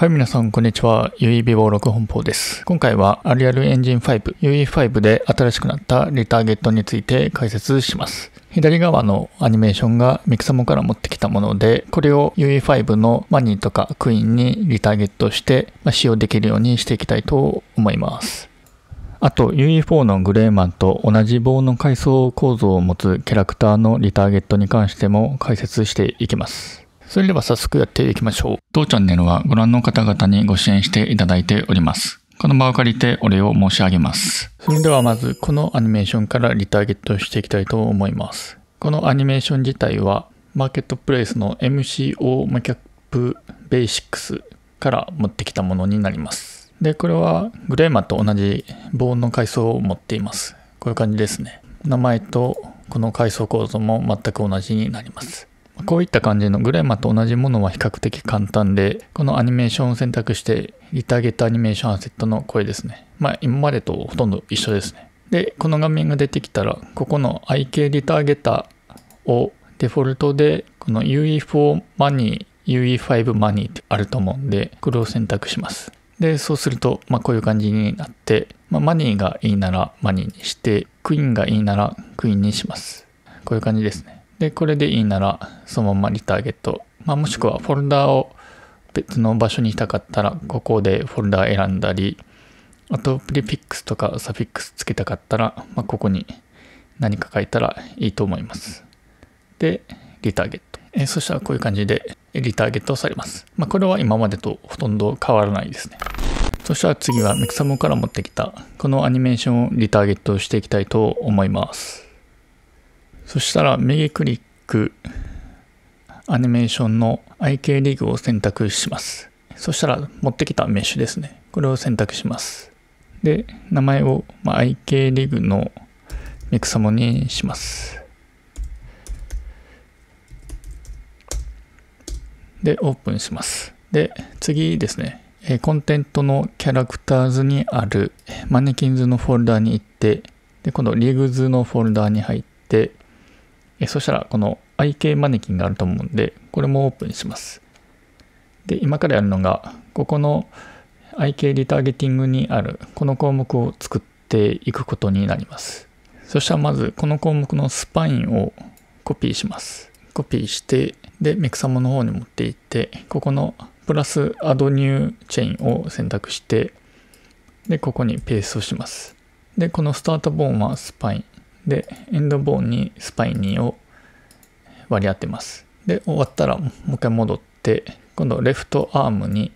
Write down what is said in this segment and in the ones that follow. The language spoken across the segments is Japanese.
はい、皆さん、こんにちは。UE ボ録本邦です。今回は Unreal Engine 5、UE5 で新しくなったリターゲットについて解説します。左側のアニメーションがミクサモから持ってきたもので、これを UE5 のマニーとかクイーンにリターゲットして、ま使用できるようにしていきたいと思います。あと UE4 のグレーマンと同じ棒の階層構造を持つキャラクターのリターゲットに関しても解説していきます。それでは早速やっていきましょう。当チャンネルはご覧の方々にご支援していただいております。この場を借りてお礼を申し上げます。それではまずこのアニメーションからリターゲットしていきたいと思います。このアニメーション自体はマーケットプレイスの MCO マキャップベーシックスから持ってきたものになります。で、これはグレーマと同じ棒の階層を持っています。こういう感じですね。名前とこの階層構造も全く同じになります。こういった感じのグレーマと同じものは比較的簡単で、このアニメーションを選択して、リターゲットアニメーションアセットの声ですね。まあ今までとほとんど一緒ですね。で、この画面が出てきたら、ここの IK リターゲッターをデフォルトで、この UE4 マニー、UE5 マニーってあると思うんで、これを選択します。で、そうすると、まあこういう感じになって、まあマニーがいいならマニーにして、クイーンがいいならクイーンにします。こういう感じですね。で、これでいいなら、そのままリターゲット。まあ、もしくはフォルダーを別の場所にしたかったら、ここでフォルダー選んだり、あと、プリフィックスとかサフィックスつけたかったら、まあ、ここに何か書いたらいいと思います。で、リターゲット。えそしたらこういう感じでリターゲットされます。まあ、これは今までとほとんど変わらないですね。そしたら次はミクサモから持ってきたこのアニメーションをリターゲットしていきたいと思います。そしたら右クリックアニメーションの IK リグを選択します。そしたら持ってきたメッシュですね。これを選択します。で、名前を、まあ、IK リグのミクサモにします。で、オープンします。で、次ですね。コンテントのキャラクターズにあるマネキンズのフォルダに行って、で、今度リグズのフォルダに入って、えそしたらこの IK マネキンがあると思うんで、これもオープンします。で、今からやるのが、ここの IK リターゲティングにあるこの項目を作っていくことになります。そしたらまずこの項目のスパインをコピーします。コピーして、で、ミクサモの方に持っていって、ここのプラスアドニューチェーンを選択して、で、ここにペーストします。で、このスタートボーンはスパイン。で、エンドボーンにスパイン2を割り当てます。で、終わったらもう一回戻って、今度レフトアームに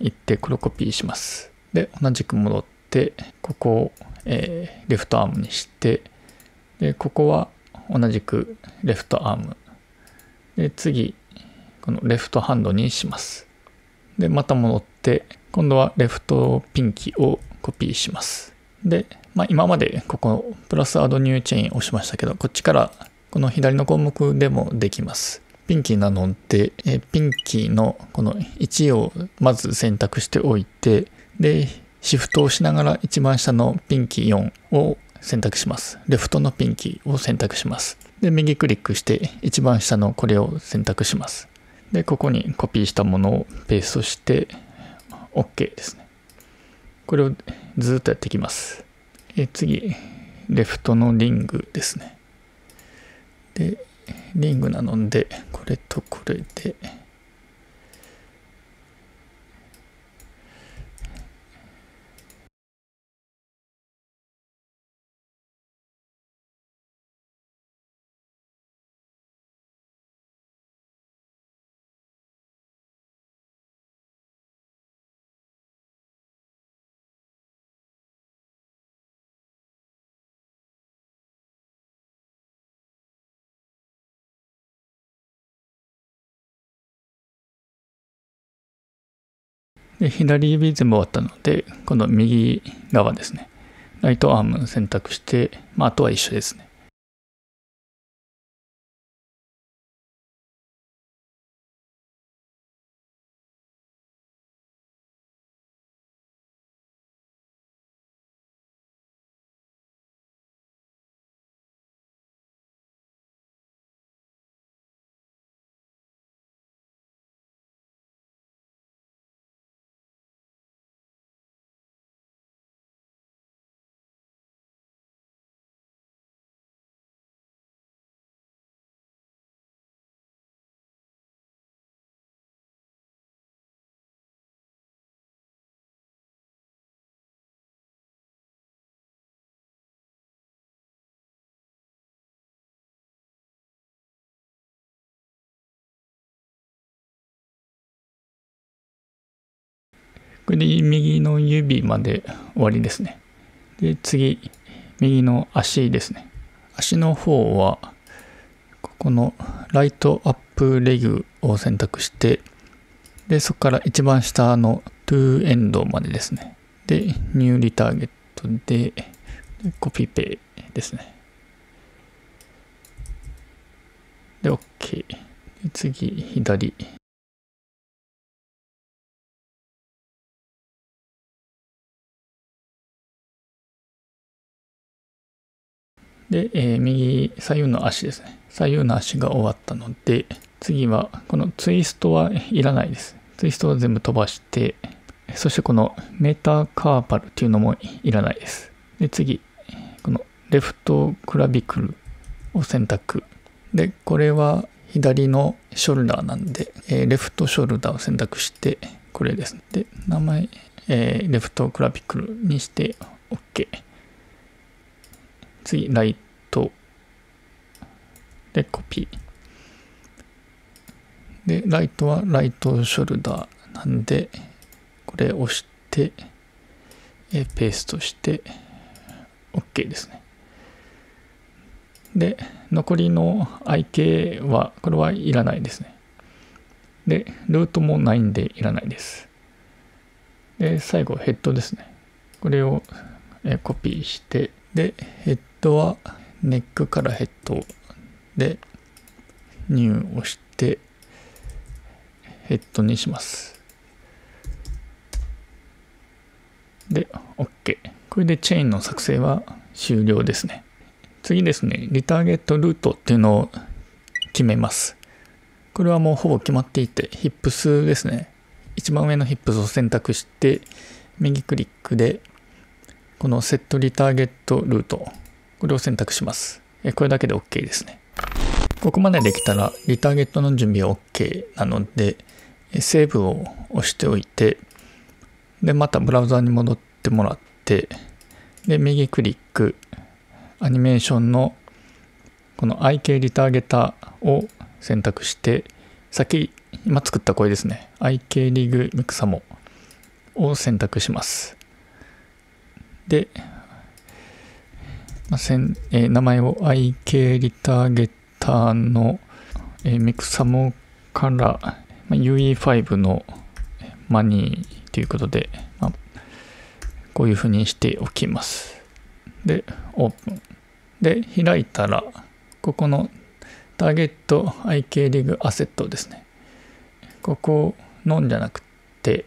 行ってこれをコピーします。で、同じく戻って、ここを、えーレフトアームにして、で、ここは同じくレフトアーム。で、次、このレフトハンドにします。で、また戻って、今度はレフトピンキーをコピーします。で、まあ、今までここプラスアドニューチェーン押しましたけど、こっちからこの左の項目でもできます。ピンキーなので、えピンキーのこの1をまず選択しておいて、で、シフトをしながら一番下のピンキー4を選択します。レフトのピンキーを選択します。で、右クリックして一番下のこれを選択します。で、ここにコピーしたものをペーストして、OK ですね。これをずっとやっていきます。え次、レフトのリングですね。で、リングなので、これとこれで、で左指全部終わったので、この右側ですね。ライトアーム選択して、まあ、あとは一緒ですね。これで右の指まで終わりですね。で、次、右の足ですね。足の方は、ここのライトアップレグを選択して、で、そこから一番下のトゥーエンドまでですね。で、ニューリターゲットで、でコピペですね。で、OK。で次、左。で、えー、右、左右の足ですね。左右の足が終わったので、次は、このツイストはいらないです。ツイストは全部飛ばして、そしてこのメタカーパルっていうのもいらないです。で、次、このレフトクラビクルを選択。で、これは左のショルダーなんで、えー、レフトショルダーを選択して、これです。で、名前、えー、レフトクラビクルにして OK。次、ライト。で、コピー。で、ライトはライトショルダーなんで、これ押して、えペーストして、OK ですね。で、残りの IK は、これはいらないですね。で、ルートもないんでいらないです。で、最後、ヘッドですね。これをコピーして、で、ヘッドドはネックからヘッドでニューをしてヘッドにします。で、OK。これでチェーンの作成は終了ですね。次ですね、リターゲットルートっていうのを決めます。これはもうほぼ決まっていて、ヒップスですね。一番上のヒップスを選択して、右クリックで、このセットリターゲットルートこれを選択します。これだけで OK ですね。ここまでできたら、リターゲットの準備は OK なので、セーブを押しておいて、で、またブラウザに戻ってもらって、で、右クリック、アニメーションのこの IK リターゲターを選択して、先、今作ったこれですね。IK リグミクサモを選択します。で、せんえー、名前を IK リターゲッターの、えー、ミクサモから、まあ、UE5 のマニーということで、まあ、こういうふうにしておきます。で、オープン。で、開いたら、ここのターゲット IK リグアセットですね。ここのんじゃなくて、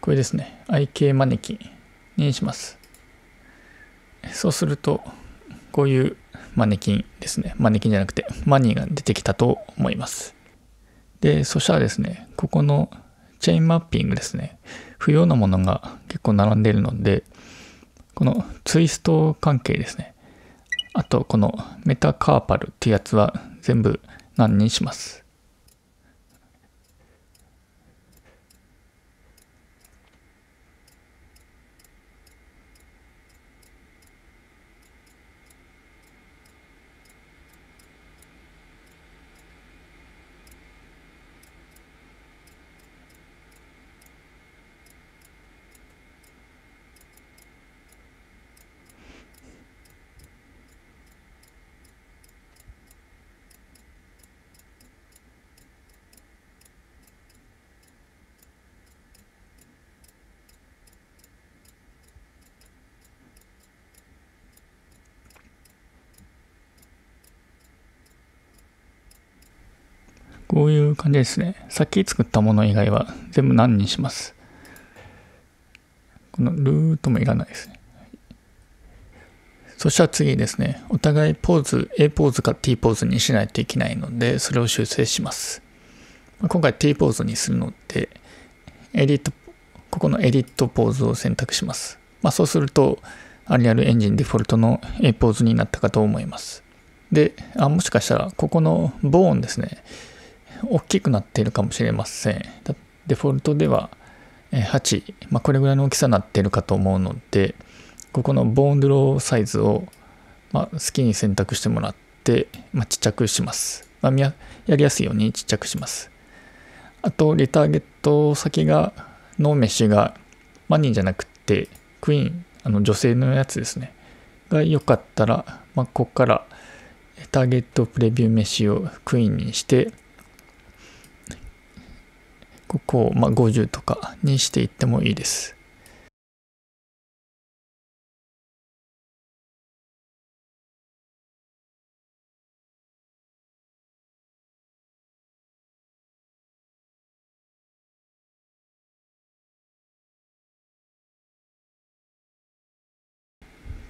これですね。IK マネキン。にします。そうすると、こういうマネキンですね。マネキンじゃなくて、マニーが出てきたと思います。で、そしたらですね、ここのチェーンマッピングですね、不要なものが結構並んでいるので、このツイスト関係ですね。あと、このメタカーパルっていうやつは全部何にします。こういう感じですね。さっき作ったもの以外は全部何にします？このルートもいらないですね。そしたら次ですね。お互いポーズ、A ポーズか T ポーズにしないといけないので、それを修正します。今回 T ポーズにするので、エディット、ここのエディットポーズを選択します。まあ、そうすると、アリアルエンジンデフォルトの A ポーズになったかと思います。で、あもしかしたら、ここのボーンですね。大きくなっているかもしれません。デフォルトでは8、まあ、これぐらいの大きさになっているかと思うので、ここのボーンドローサイズを、ま、好きに選択してもらって、まあ、ちっちゃくします。まあ、やりやすいようにちっちゃくします。あと、リターゲット先が、のメッシュが、マニーじゃなくて、クイーン、あの女性のやつですね。が良かったら、まあ、ここから、ターゲットプレビューメッシュをクイーンにして、ここをまあ50とかにしていってもいいです。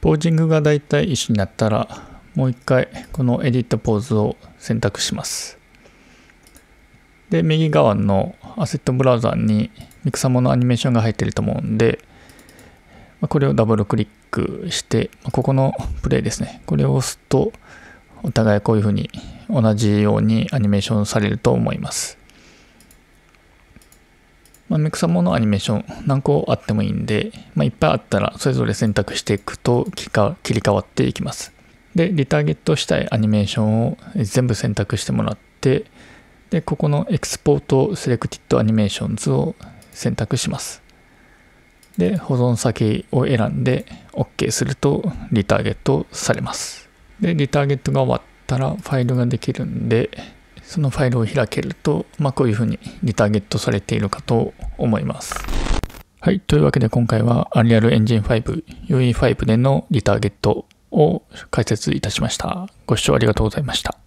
ポージングがだいたい一緒になったら、もう一回このエディットポーズを選択します。で、右側のアセットブラウザーにミクサモのアニメーションが入ってると思うんで、これをダブルクリックして、ここのプレイですね。これを押すと、お互いこういうふうに同じようにアニメーションされると思います。まあ、ミクサモのアニメーション何個あってもいいんで、まあ、いっぱいあったらそれぞれ選択していくと切り替わっていきます。で、リターゲットしたいアニメーションを全部選択してもらって、で、ここの Export Selected Animations を選択します。で、保存先を選んで OK するとリターゲットされます。で、リターゲットが終わったらファイルができるんで、そのファイルを開けると、まあ、こういうふうにリターゲットされているかと思います。はい。というわけで今回は Unreal Engine 5 UE5 でのリターゲットを解説いたしました。ご視聴ありがとうございました。